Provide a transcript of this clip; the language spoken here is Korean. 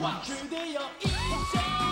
와. 그대여 이제